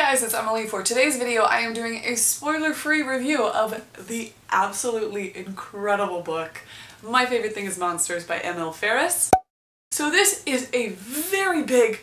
guys, it's Emily. For today's video, I am doing a spoiler-free review of the absolutely incredible book, My Favorite Thing is Monsters by Emil Ferris. So this is a very big,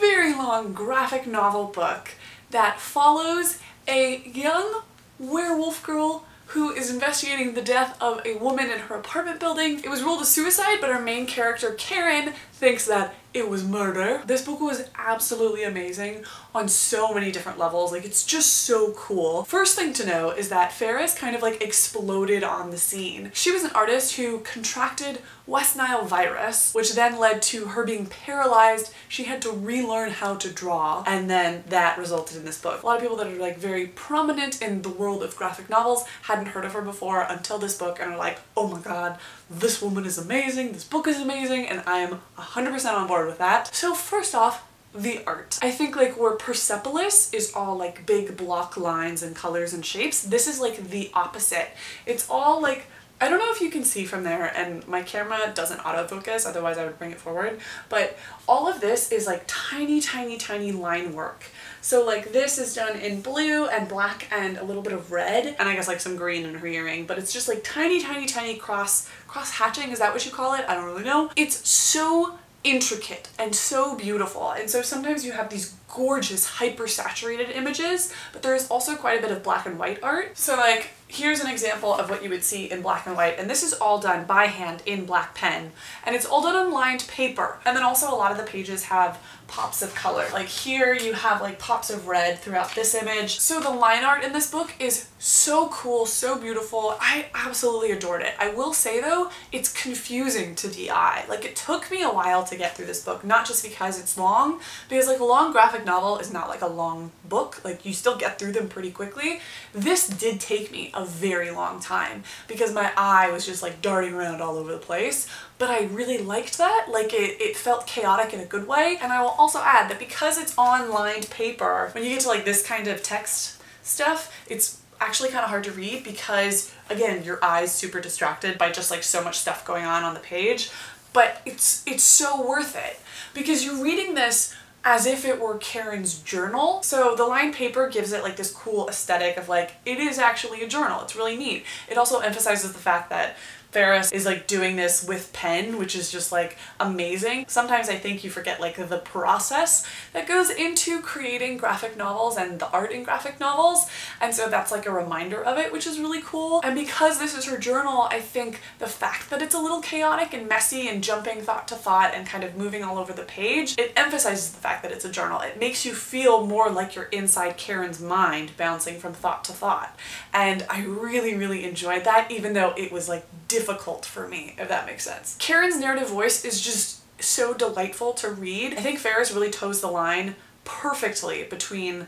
very long graphic novel book that follows a young werewolf girl who is investigating the death of a woman in her apartment building. It was ruled a suicide, but our main character, Karen, thinks that it was murder. This book was absolutely amazing on so many different levels. Like, it's just so cool. First thing to know is that Ferris kind of like exploded on the scene. She was an artist who contracted West Nile virus, which then led to her being paralyzed. She had to relearn how to draw, and then that resulted in this book. A lot of people that are like very prominent in the world of graphic novels hadn't heard of her before until this book and are like, oh my god, this woman is amazing, this book is amazing, and I am 100% on board with that. So first off, the art. I think like where Persepolis is all like big block lines and colors and shapes, this is like the opposite. It's all like I don't know if you can see from there and my camera doesn't autofocus otherwise I would bring it forward but all of this is like tiny tiny tiny line work so like this is done in blue and black and a little bit of red and I guess like some green in her earring but it's just like tiny tiny tiny cross cross hatching is that what you call it? I don't really know. It's so intricate and so beautiful and so sometimes you have these gorgeous hyper saturated images but there is also quite a bit of black and white art so like here's an example of what you would see in black and white and this is all done by hand in black pen and it's all done on lined paper and then also a lot of the pages have pops of color. Like here you have like pops of red throughout this image. So the line art in this book is so cool, so beautiful. I absolutely adored it. I will say though, it's confusing to the eye. Like it took me a while to get through this book, not just because it's long, because like long graphic novel is not like a long book. Like you still get through them pretty quickly. This did take me a very long time because my eye was just like darting around all over the place but I really liked that. Like it, it felt chaotic in a good way. And I will also add that because it's on lined paper, when you get to like this kind of text stuff, it's actually kind of hard to read because again, your eye's super distracted by just like so much stuff going on on the page. But it's, it's so worth it because you're reading this as if it were Karen's journal. So the lined paper gives it like this cool aesthetic of like, it is actually a journal. It's really neat. It also emphasizes the fact that Ferris is like doing this with pen, which is just like amazing. Sometimes I think you forget like the process that goes into creating graphic novels and the art in graphic novels. And so that's like a reminder of it, which is really cool. And because this is her journal, I think the fact that it's a little chaotic and messy and jumping thought to thought and kind of moving all over the page, it emphasizes the fact that it's a journal. It makes you feel more like you're inside Karen's mind bouncing from thought to thought. And I really, really enjoyed that, even though it was like difficult for me, if that makes sense. Karen's narrative voice is just so delightful to read. I think Ferris really toes the line perfectly between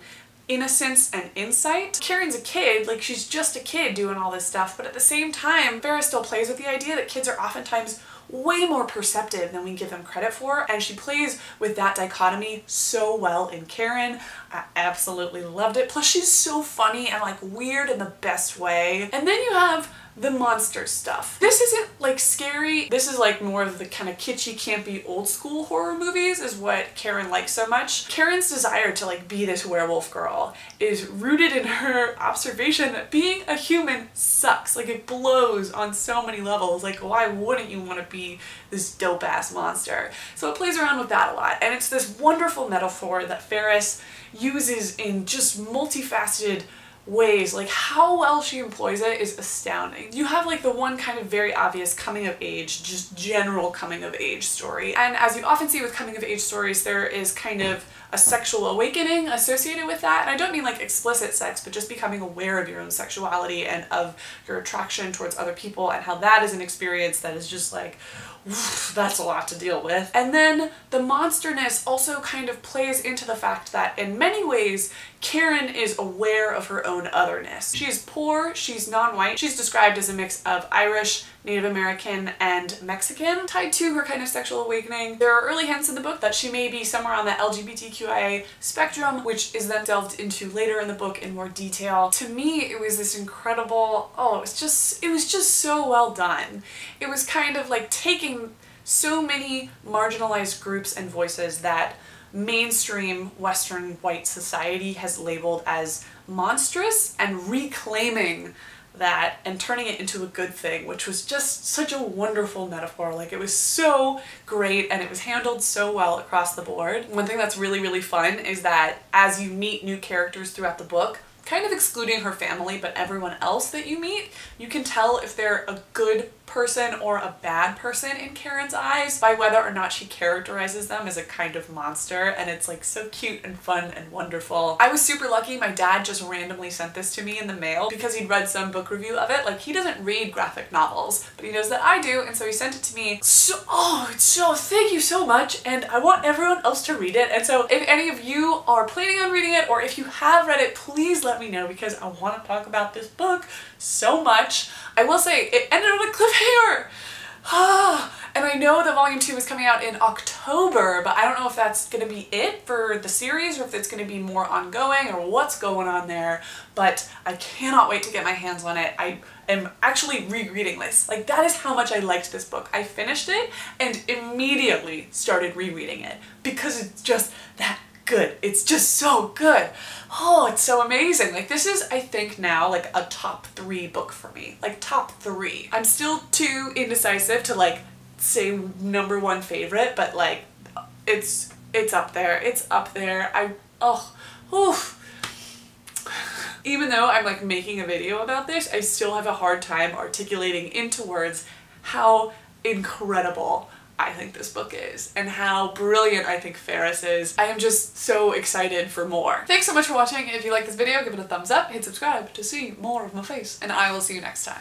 innocence and insight. Karen's a kid, like she's just a kid doing all this stuff, but at the same time, Ferris still plays with the idea that kids are oftentimes way more perceptive than we give them credit for and she plays with that dichotomy so well in Karen. I absolutely loved it. Plus she's so funny and like weird in the best way. And then you have the monster stuff. This isn't like scary. This is like more of the kind of kitschy, campy, old school horror movies is what Karen likes so much. Karen's desire to like be this werewolf girl is rooted in her observation that being a human sucks. Like it blows on so many levels. Like why wouldn't you want to be this dope ass monster? So it plays around with that a lot. And it's this wonderful metaphor that Ferris uses in just multifaceted ways. Like how well she employs it is astounding. You have like the one kind of very obvious coming of age, just general coming of age story. And as you often see with coming of age stories, there is kind of a sexual awakening associated with that. And I don't mean like explicit sex, but just becoming aware of your own sexuality and of your attraction towards other people and how that is an experience that is just like, that's a lot to deal with. And then the monsterness also kind of plays into the fact that in many ways, Karen is aware of her own otherness. She's poor, she's non-white, she's described as a mix of Irish, Native American, and Mexican. Tied to her kind of sexual awakening, there are early hints in the book that she may be somewhere on the LGBTQIA spectrum, which is then delved into later in the book in more detail. To me, it was this incredible, oh, it was just, it was just so well done. It was kind of like taking so many marginalized groups and voices that mainstream Western white society has labeled as monstrous and reclaiming that and turning it into a good thing, which was just such a wonderful metaphor. Like it was so great and it was handled so well across the board. One thing that's really, really fun is that as you meet new characters throughout the book, kind of excluding her family, but everyone else that you meet, you can tell if they're a good person or a bad person in Karen's eyes by whether or not she characterizes them as a kind of monster and it's like so cute and fun and wonderful. I was super lucky my dad just randomly sent this to me in the mail because he'd read some book review of it. Like he doesn't read graphic novels but he knows that I do and so he sent it to me. So, oh, so thank you so much and I want everyone else to read it and so if any of you are planning on reading it or if you have read it please let me know because I want to talk about this book so much. I will say it ended on a cliffhanger. Ah, and I know that volume two is coming out in October, but I don't know if that's going to be it for the series or if it's going to be more ongoing or what's going on there, but I cannot wait to get my hands on it. I am actually rereading this. Like that is how much I liked this book. I finished it and immediately started rereading it because it's just that good. It's just so good. Oh, it's so amazing. Like this is, I think now, like a top three book for me. Like top three. I'm still too indecisive to like say number one favorite, but like it's, it's up there. It's up there. I, oh, oof. Even though I'm like making a video about this, I still have a hard time articulating into words how incredible I think this book is and how brilliant I think Ferris is. I am just so excited for more. Thanks so much for watching. If you like this video, give it a thumbs up, hit subscribe to see more of my face, and I will see you next time.